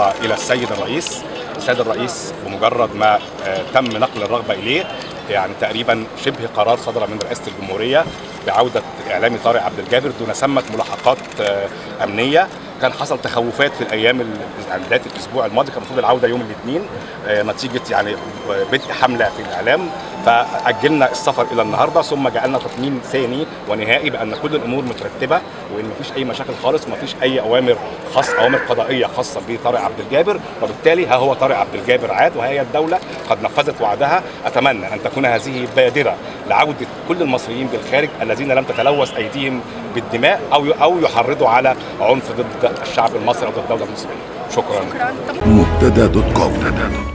إلى السيد الرئيس. السيد الرئيس بمجرد ما آه، تم نقل الرغبة إليه يعني تقريبا شبه قرار صدر من رئاسة الجمهورية بعودة الاعلامي طارق عبد الجابر دون سمه ملاحقات آه، أمنية. كان حصل تخوفات في الأيام ال- يعني بداية الأسبوع الماضي كان المفروض العودة يوم الاثنين آه، نتيجة يعني بدء حملة في الإعلام. فأجلنا السفر إلى النهارده ثم جعلنا تطمين ثاني ونهائي بأن كل الأمور مترتبة وإن مفيش أي مشاكل خالص ومفيش أي أوامر خاصه اوامر قضائية خاصة بطارق عبد الجابر. وبالتالي ها هو طارق عبد الجابر عاد وهي الدولة قد نفذت وعدها. أتمنى أن تكون هذه بادرة لعودة كل المصريين بالخارج الذين لم تتلوث أيديهم بالدماء أو أو يحرضوا على عنف ضد الشعب المصري أو ضد الدولة المصرية. شكرا. مبتدأ دوت